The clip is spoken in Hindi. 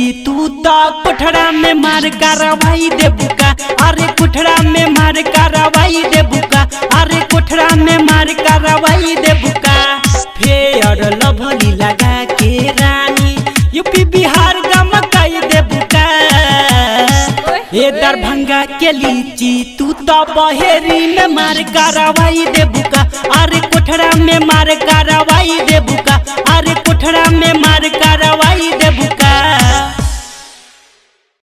तू तो कुठड़ा में मार कार्रवाई दे बुका। अरे कुठड़ा में मार कार्रवाई दे बुका। अरे कुठड़ा में मार कार्रवाई दे बुका। फेयर लभली लगा के रानी यूपी बिहार गमकाई दे बुका। ए दरभंगा के लीची तू तो बहेरी में मार कार्रवाई दे बुका। अरे कोठरा में मार कार्रवाई दे बुका। अरे कोठड़ा में मार कार्रवाई